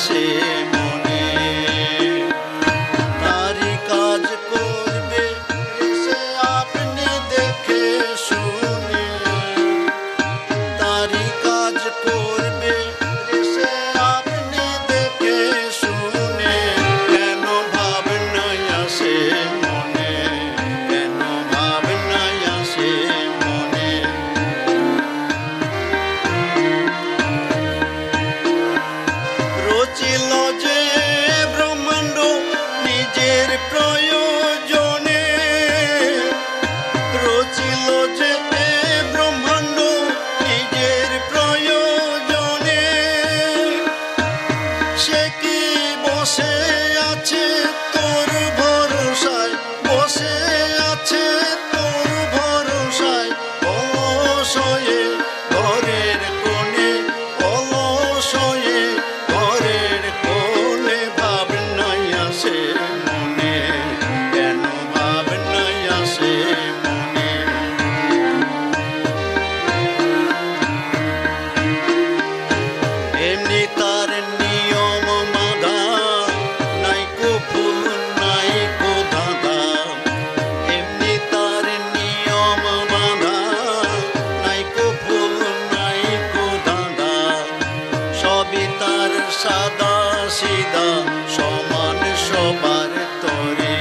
see. প্রাণের প্রয়োজনে রচিল যেতে ব্রহ্মাণ্ড নিজের প্রয়োজনে। সে কি বসে চাষিদা সমান সবার তরে।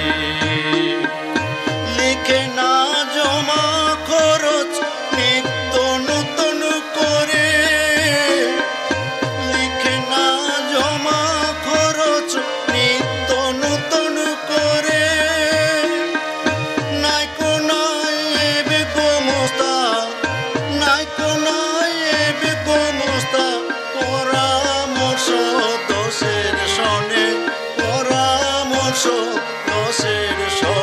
লিখে না জমা খরচ নিত্য নতুন করে। লিখে না জমা খরচ নিত্য নতুন করে। নাই কোন নাই কোন no chão.